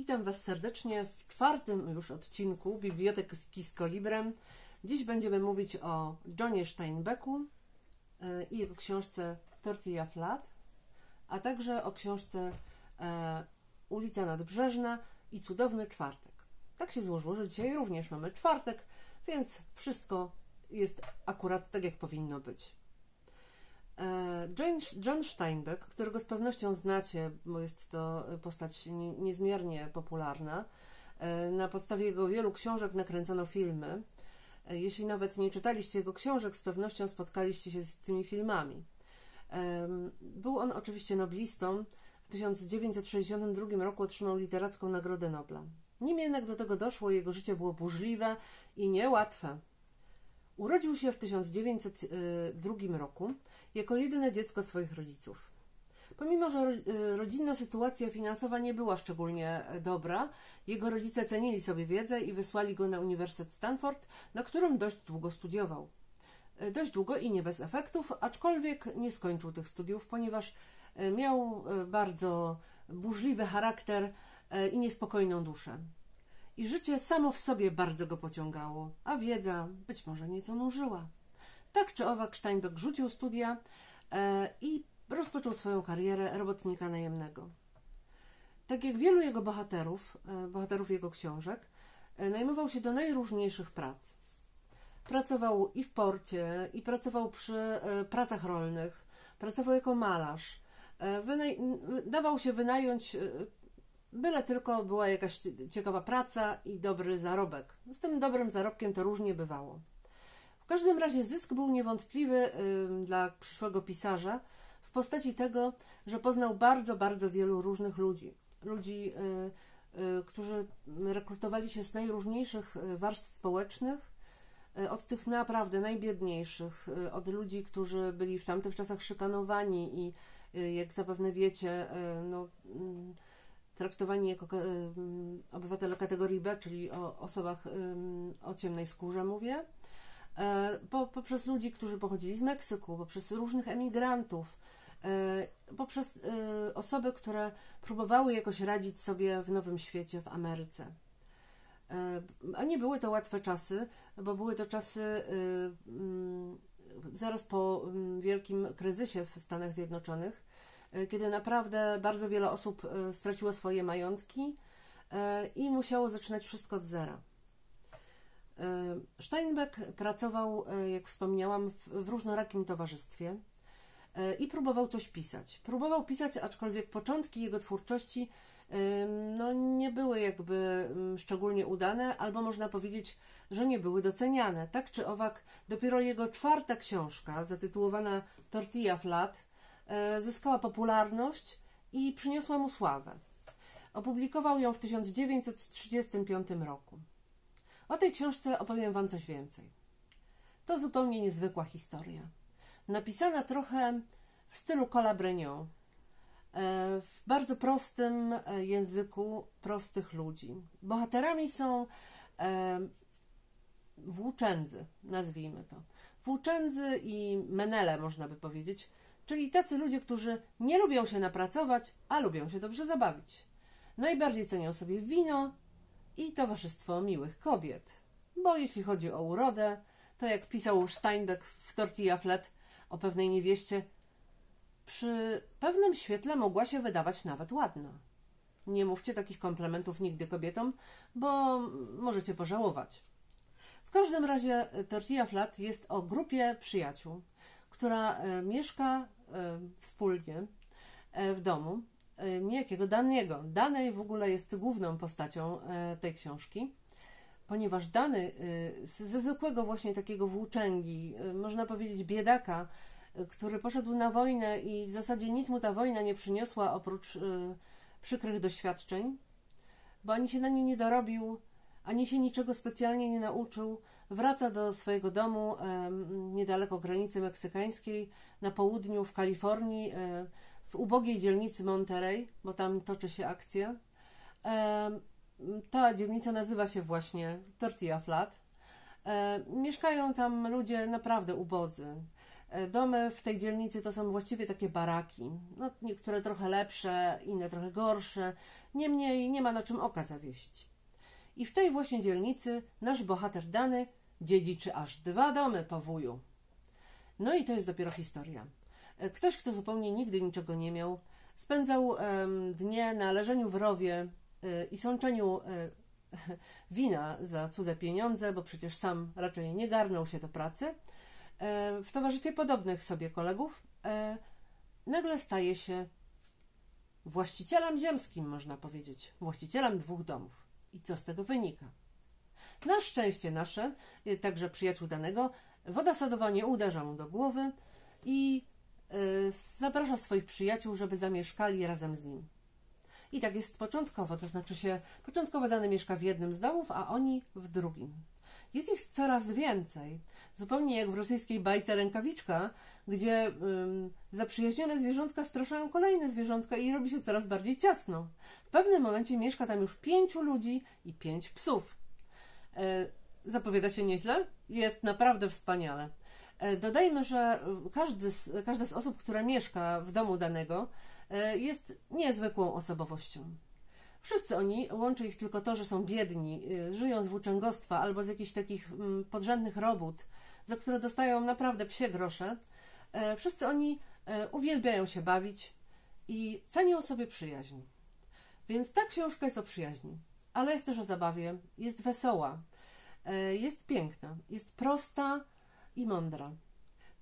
Witam Was serdecznie w czwartym już odcinku Biblioteki z Kolibrem. Dziś będziemy mówić o Johnie Steinbecku e, i jego książce Tortilla Flat, a także o książce e, Ulica Nadbrzeżna i Cudowny Czwartek. Tak się złożyło, że dzisiaj również mamy czwartek, więc wszystko jest akurat tak, jak powinno być. John Steinbeck, którego z pewnością znacie, bo jest to postać niezmiernie popularna. E, na podstawie jego wielu książek nakręcono filmy. E, jeśli nawet nie czytaliście jego książek, z pewnością spotkaliście się z tymi filmami. Był on oczywiście noblistą. W 1962 roku otrzymał literacką Nagrodę Nobla. Nim jednak do tego doszło, jego życie było burzliwe i niełatwe. Urodził się w 1902 roku jako jedyne dziecko swoich rodziców. Pomimo, że rodzinna sytuacja finansowa nie była szczególnie dobra, jego rodzice cenili sobie wiedzę i wysłali go na Uniwersytet Stanford, na którym dość długo studiował. Dość długo i nie bez efektów, aczkolwiek nie skończył tych studiów, ponieważ e, miał e, bardzo burzliwy charakter e, i niespokojną duszę. I życie samo w sobie bardzo go pociągało, a wiedza być może nieco nużyła. Tak czy owak Steinbeck rzucił studia e, i rozpoczął swoją karierę robotnika najemnego. Tak jak wielu jego bohaterów, e, bohaterów jego książek, e, najmował się do najróżniejszych prac. Pracował i w porcie, i pracował przy pracach rolnych, pracował jako malarz. Dawał się wynająć Byle tylko była jakaś ciekawa praca i dobry zarobek. Z tym dobrym zarobkiem to różnie bywało. W każdym razie zysk był niewątpliwy dla przyszłego pisarza w postaci tego, że poznał bardzo, bardzo wielu różnych ludzi. Ludzi, y, y, którzy rekrutowali się z najróżniejszych y, warstw społecznych, od tych naprawdę najbiedniejszych, od ludzi, którzy byli w tamtych czasach szykanowani i jak zapewne wiecie, no, mm, traktowani jako obywatele kategorii B, czyli o osobach o ciemnej skórze mówię, e, po, poprzez ludzi, którzy pochodzili z Meksyku, poprzez różnych emigrantów, e, poprzez e, osoby, które próbowały jakoś radzić sobie w nowym świecie, w Ameryce. A nie były to łatwe czasy, bo były to czasy zaraz po wielkim kryzysie w Stanach Zjednoczonych, kiedy naprawdę bardzo wiele osób e, straciło swoje majątki e, i musiało zaczynać wszystko od zera. Steinbeck pracował, jak wspomniałam, w różnorakim towarzystwie i próbował coś pisać. Próbował pisać, aczkolwiek początki jego twórczości no, nie były jakby mm, szczególnie udane, albo można powiedzieć, że nie były doceniane. Tak czy owak, dopiero jego czwarta książka, zatytułowana Tortilla Flat, E, zyskała popularność i przyniosła mu sławę. Opublikował ją w 1935 roku. O tej książce opowiem Wam coś więcej. To zupełnie niezwykła historia. Napisana trochę w stylu Cola Brenion, e, w bardzo prostym e, języku prostych ludzi. Bohaterami są włóczędzy, nazwijmy to. Włóczędzy i menele, można by powiedzieć, czyli tacy ludzie, którzy nie lubią się napracować, a lubią się dobrze zabawić. Najbardziej cenią sobie wino i towarzystwo miłych kobiet. Bo jeśli chodzi o urodę, to jak pisał Steinbeck w Tortilla Flat o pewnej niewieście, przy pewnym świetle mogła się wydawać nawet ładna. Nie mówcie takich komplementów nigdy kobietom, bo możecie pożałować. W każdym razie Tortilla Flat jest o grupie przyjaciół, która e, mieszka e, wspólnie e, w domu niejakiego Daniego. Danej w ogóle jest główną postacią tej książki, ponieważ Dany ze zwykłego właśnie takiego włóczęgi, można powiedzieć biedaka, który poszedł na wojnę i w zasadzie nic mu ta wojna nie przyniosła oprócz przykrych doświadczeń, bo ani się na nie nie dorobił, ani się niczego specjalnie nie nauczył, wraca do swojego domu niedaleko granicy meksykańskiej, na południu w Kalifornii, w ubogiej dzielnicy Monterey, bo tam toczy się akcja. Ta dzielnica nazywa się właśnie Tortilla Flat. Mieszkają tam ludzie naprawdę ubodzy. E, domy w tej dzielnicy to są właściwie takie baraki. No, niektóre trochę lepsze, inne trochę gorsze. Niemniej nie ma na czym oka zawiesić. I w tej właśnie dzielnicy nasz bohater dany dziedziczy aż dwa domy po wuju. No i to jest dopiero historia. E, ktoś, kto zupełnie nigdy niczego nie miał, spędzał dnie na leżeniu w rowie y, i sączeniu y, wina za cudze pieniądze, bo przecież sam raczej nie garnął się do pracy E, w towarzystwie podobnych sobie kolegów, e, nagle staje się właścicielem ziemskim, można powiedzieć, właścicielem dwóch domów. I co z tego wynika? Na szczęście nasze, e, także przyjaciół danego, woda sodowa nie uderza mu do głowy i zaprasza swoich przyjaciół, żeby zamieszkali razem z nim. I tak jest początkowo, to znaczy się, początkowo dany mieszka w jednym z domów, a oni w drugim. Jest ich coraz więcej. Zupełnie jak w rosyjskiej bajce Rękawiczka, gdzie ym, zaprzyjaźnione zwierzątka straszają kolejne zwierzątka i robi się coraz bardziej ciasno. W pewnym momencie mieszka tam już pięciu ludzi i pięć psów. E, zapowiada się nieźle? Jest naprawdę wspaniale. E, dodajmy, że każdy z, każda z osób, która mieszka w domu danego, e, jest niezwykłą osobowością. Wszyscy oni, łączy ich tylko to, że są biedni, żyją z włóczęgostwa albo z jakichś takich mm, podrzędnych robót, za które dostają naprawdę psie grosze. Wszyscy oni uwielbiają się bawić i cenią sobie przyjaźń. Więc ta książka jest o przyjaźni, ale jest też o zabawie, jest wesoła, e, jest piękna, jest prosta i mądra.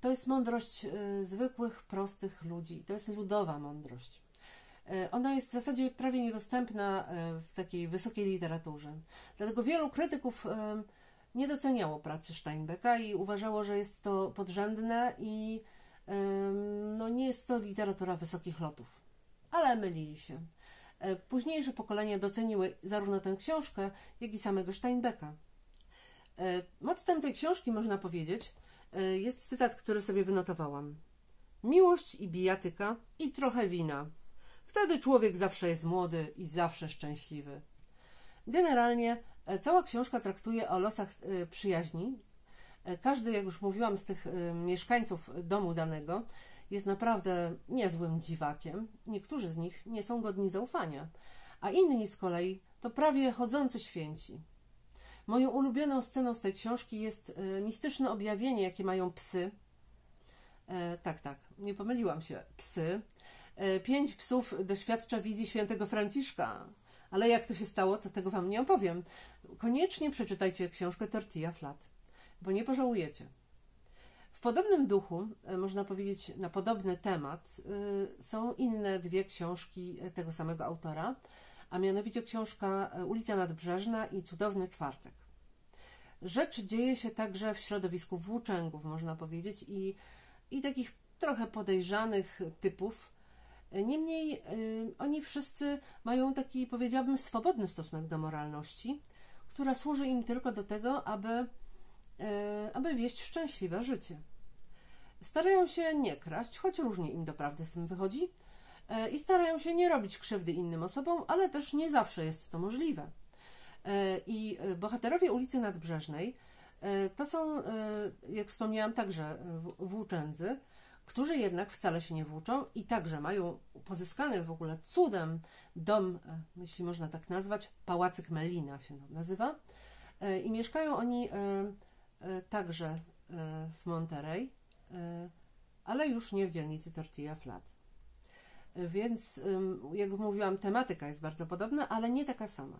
To jest mądrość zwykłych, prostych ludzi. To jest ludowa mądrość. E, ona jest w zasadzie prawie niedostępna e, w takiej wysokiej literaturze. Dlatego wielu krytyków e, nie doceniało pracy Steinbecka i uważało, że jest to podrzędne i no, nie jest to literatura wysokich lotów. Ale mylili się. Późniejsze pokolenia doceniły zarówno tę książkę, jak i samego Steinbecka. Mottem tej książki, można powiedzieć, jest cytat, który sobie wynotowałam. Miłość i bijatyka i trochę wina – Wtedy człowiek zawsze jest młody i zawsze szczęśliwy. Generalnie e, cała książka traktuje o losach e, przyjaźni. E, każdy, jak już mówiłam, z tych mieszkańców domu danego jest naprawdę niezłym dziwakiem. Niektórzy z nich nie są godni zaufania, a inni z kolei to prawie chodzący święci. Moją ulubioną sceną z tej książki jest mistyczne objawienie, jakie mają psy. E, tak, tak, nie pomyliłam się. Psy E, pięć psów doświadcza wizji świętego Franciszka. Ale jak to się stało, to tego Wam nie opowiem. Koniecznie przeczytajcie książkę Tortilla Flat, bo nie pożałujecie. W podobnym duchu, e, można powiedzieć na podobny temat, e, są inne dwie książki tego samego autora, a mianowicie książka Ulica Nadbrzeżna i Cudowny Czwartek. Rzecz dzieje się także w środowisku włóczęgów, można powiedzieć, i, i takich trochę podejrzanych typów, Niemniej oni wszyscy mają taki, powiedziałabym, swobodny stosunek do moralności, która służy im tylko do tego, aby, aby wieść szczęśliwe życie. Starają się nie kraść, choć różnie im doprawdy z tym wychodzi, y, i starają się nie robić krzywdy innym osobom, ale też nie zawsze jest to możliwe. I bohaterowie ulicy Nadbrzeżnej to są, jak wspomniałam, także włóczędzy, którzy jednak wcale się nie włóczą i także mają pozyskany w ogóle cudem dom, e, jeśli można tak nazwać, Pałacyk Melina się nazywa. E, I mieszkają oni e, także w Monterey, ale już nie w dzielnicy Tortilla Flat. Więc, jak mówiłam, tematyka jest bardzo podobna, ale nie taka sama.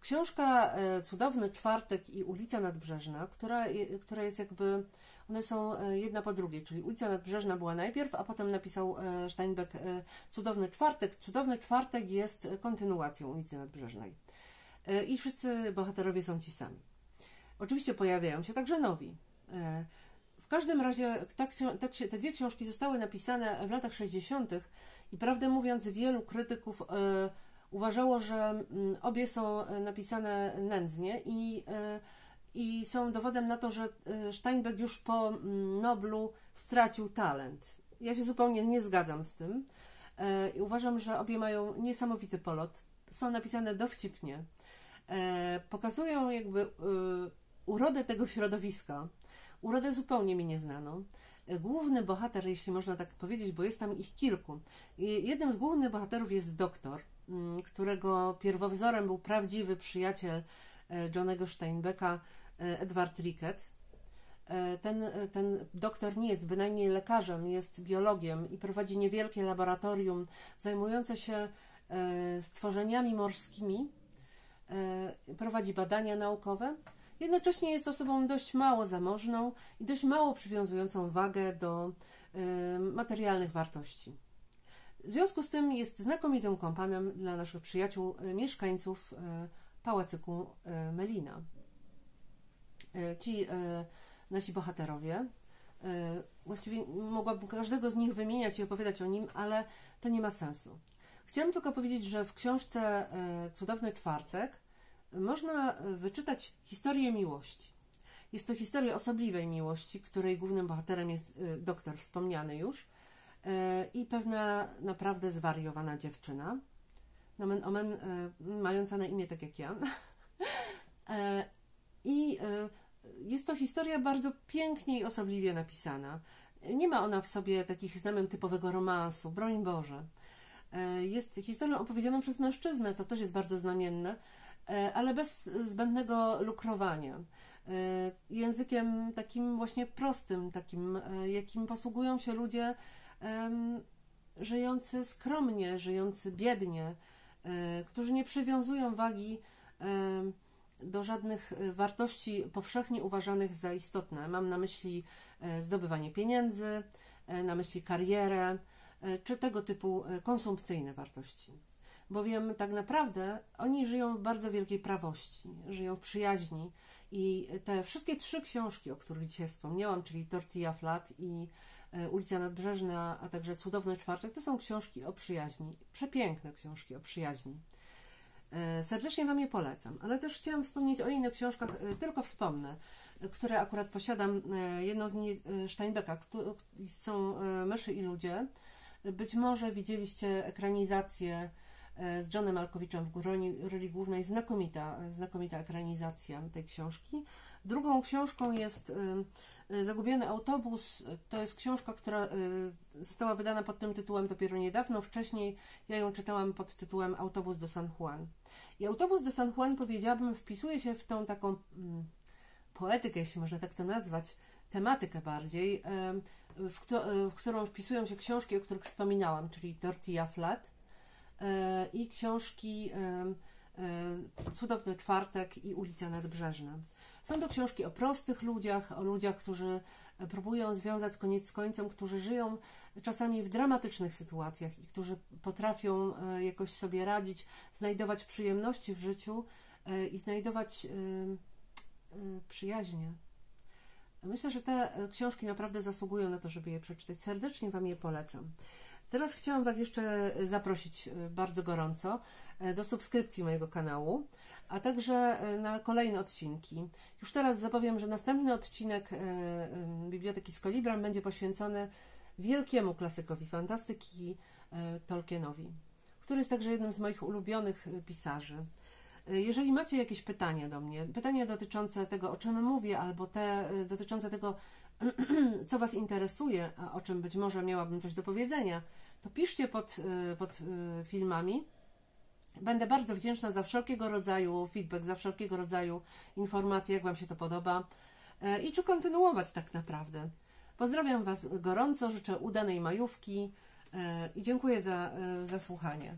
Książka Cudowny Czwartek i Ulica Nadbrzeżna, która, która jest jakby one są e, jedna po drugiej, czyli ulica Nadbrzeżna była najpierw, a potem napisał e, Steinbeck e, Cudowny Czwartek. Cudowny Czwartek jest kontynuacją ulicy Nadbrzeżnej. I wszyscy bohaterowie są ci sami. Oczywiście pojawiają się także nowi. W każdym razie te dwie książki zostały napisane w latach 60. i prawdę mówiąc, wielu krytyków uważało, że mm, obie są napisane nędznie i i są dowodem na to, że e, Steinbeck już po mm, Noblu stracił talent. Ja się zupełnie nie zgadzam z tym. E, I uważam, że obie mają niesamowity polot. Są napisane dowcipnie. E, pokazują jakby urodę tego środowiska. Urodę zupełnie mi nieznaną. główny bohater, jeśli można tak powiedzieć, bo jest tam ich kilku. Jednym z głównych bohaterów jest doktor, mm, którego pierwowzorem był prawdziwy przyjaciel Johnego Steinbecka, Edward Rickett. Ten, ten doktor nie jest bynajmniej lekarzem, jest biologiem i prowadzi niewielkie laboratorium zajmujące się stworzeniami morskimi. Prowadzi badania naukowe Jednocześnie jest osobą dość mało zamożną i dość mało przywiązującą wagę do materialnych wartości. W związku z tym jest znakomitym kompanem dla naszych przyjaciół, y, mieszkańców y, pałacyku y, Melina. Ci nasi bohaterowie, właściwie mogłabym każdego z nich wymieniać i opowiadać o nim, ale to nie ma sensu. Chciałam tylko powiedzieć, że w książce Cudowny Czwartek można wyczytać historię miłości. Jest to historia osobliwej miłości, której głównym bohaterem jest y, doktor wspomniany już y, i pewna naprawdę zwariowana dziewczyna, nomen omen, mająca na imię tak jak ja. I jest to historia bardzo pięknie i osobliwie napisana. Nie ma ona w sobie takich znamion typowego romansu, broń Boże. Jest historią opowiedzianą przez mężczyznę, to też jest bardzo znamienne, E, ale bez zbędnego lukrowania. E, językiem takim właśnie prostym, takim, e, jakim posługują się ludzie żyjący skromnie, żyjący biednie, którzy nie przywiązują wagi do żadnych wartości powszechnie uważanych za istotne. Mam na myśli zdobywanie pieniędzy, na myśli karierę, czy tego typu konsumpcyjne wartości bowiem tak naprawdę oni żyją w bardzo wielkiej prawości, żyją w przyjaźni i te wszystkie trzy książki, o których dzisiaj wspomniałam, czyli Tortilla Flat i e, Ulica Nadbrzeżna, a także Cudowny Czwartek, to są książki o przyjaźni, przepiękne książki o przyjaźni. E, serdecznie Wam je polecam, ale też chciałam wspomnieć o innych książkach, e, tylko wspomnę, które akurat posiadam. Jedną z nich Steinbecka, są Myszy i Ludzie. Być może widzieliście ekranizację z Johnem Malkowiczem w roli, roli głównej. Znakomita, znakomita ekranizacja tej książki. Drugą książką jest e, e, Zagubiony autobus. To jest książka, która została wydana pod tym tytułem dopiero niedawno. Wcześniej ja ją czytałam pod tytułem Autobus do San Juan. I Autobus do San Juan, powiedziałabym, wpisuje się w tą taką mm, poetykę, jeśli można tak to nazwać, tematykę bardziej, w, którą wpisują się książki, o których wspominałam, czyli Tortilla Flat, E, i książki e, e, Cudowny Czwartek i Ulica Nadbrzeżna. Są to książki o prostych ludziach, o ludziach, którzy próbują związać koniec z końcem, którzy żyją czasami w dramatycznych sytuacjach i którzy potrafią jakoś sobie radzić, znajdować przyjemności w życiu i znajdować przyjaźnie. Myślę, że te książki naprawdę zasługują na to, żeby je przeczytać. Serdecznie Wam je polecam. Teraz chciałam Was jeszcze zaprosić e, bardzo gorąco e, do subskrypcji mojego kanału, a także e, na kolejne odcinki. Już teraz zapowiem, że następny odcinek Biblioteki z Kolibram będzie poświęcony wielkiemu klasykowi fantastyki Tolkienowi, który jest także jednym z moich ulubionych pisarzy. Jeżeli macie jakieś pytania do mnie, pytania dotyczące tego, o czym mówię, albo te dotyczące tego, co Was interesuje, a o czym być może miałabym coś do powiedzenia, to piszcie pod, y, pod y, filmami. Będę bardzo wdzięczna za wszelkiego rodzaju feedback, za wszelkiego rodzaju informacje, jak Wam się to podoba e, i czy kontynuować tak naprawdę. Pozdrawiam Was gorąco, życzę udanej majówki e, i dziękuję za, e, za słuchanie.